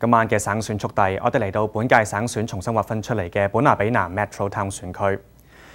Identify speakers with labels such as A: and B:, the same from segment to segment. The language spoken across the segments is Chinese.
A: 今晚嘅省選速遞，我哋嚟到本屆省選重新劃分出嚟嘅本拿比南 Metro Town 選區。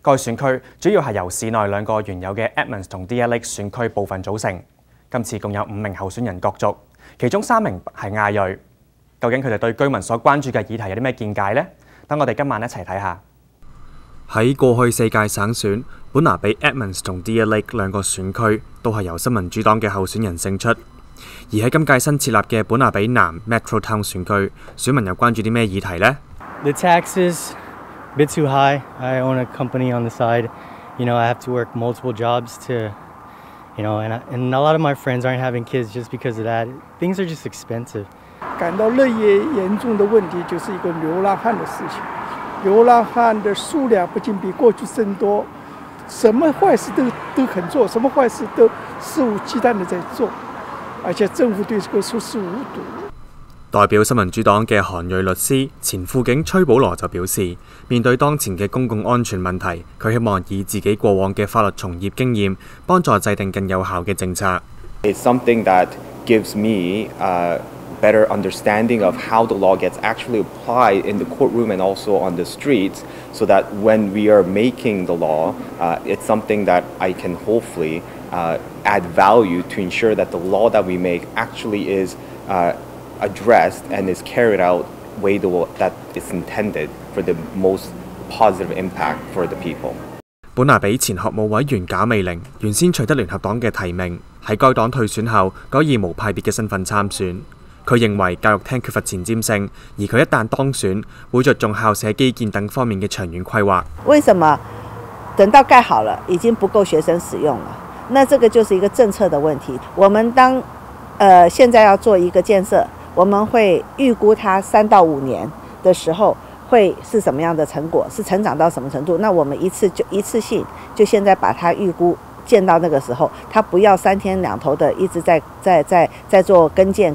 A: 該選區主要係由市內兩個原有嘅 Edmonds 同 d l a 選區部分組成。今次共有五名候選人角逐，其中三名係亞裔。究竟佢哋對居民所關注嘅議題有啲咩見解呢？等我哋今晚一齊睇下。
B: 喺過去四屆省選，本拿比 Edmonds 同 d l a 兩個選區都係由新民主黨嘅候選人勝出。而喺今屆新設立嘅本拿比南 Metro Town 選區，選民又關注啲咩議題呢
C: ？The taxes a bit too high. I own a company on the side. You know, I have to work multiple jobs to, you know, and and a lot of my friends aren't having kids just because of that. Things are just expensive.
D: 感到日益严重的问题就是一个流浪汉的事情。流浪汉的数量不仅比过去增多，什么坏事都都肯做，什么坏事都肆无忌惮的在做。而且政府对这个熟视无睹。
B: 代表新民主党嘅韩裔律师前辅警崔保罗就表示，面对当前嘅公共安全问题，佢希望以自己过往嘅法律从业经验，帮助制定更有效嘅政策。
E: It's something that gives me a better understanding of how the law gets actually applied in the courtroom and also on the streets, so that when we are making the law, uh, it's something that I can hopefully uh, add value to ensure that the law that we make actually is uh, addressed and is carried out way the, that is intended for the most positive impact for the people.
B: 本拿比前學務委員賈美玲原先取得聯合黨嘅提名，喺該黨退選後，改以無派別嘅身份參選。佢認為教育廳缺乏前瞻性，而佢一旦當選，會着重校舍基建等方面嘅長遠規劃。
F: 為什麼等到蓋好了已經不夠學生使用了？那这个就是一个政策的问题。我们当，呃，现在要做一个建设，我们会预估它三到五年的时候会是什么样的成果，是成长到什么程度？那我们一次就一次性就现在把它预估建到那个时候，它不要三天两头的一直在在在在做跟建。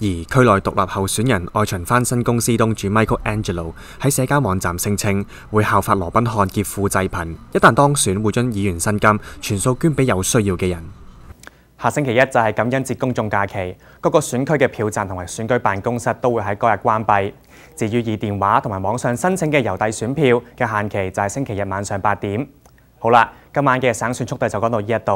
B: 而區內獨立候選人愛巡翻新公司東主 Michael Angelo 喺社交網站聲稱會效法羅賓漢劫富濟貧，一旦當選會將議員薪金全數捐俾有需要嘅人。
A: 下星期一就係感恩節公眾假期，各個選區嘅票站同埋選舉辦公室都會喺嗰日關閉。至於以電話同埋網上申請嘅郵遞選票嘅限期就係星期日晚上八點。好啦，今晚嘅省選速遞就講到呢一度。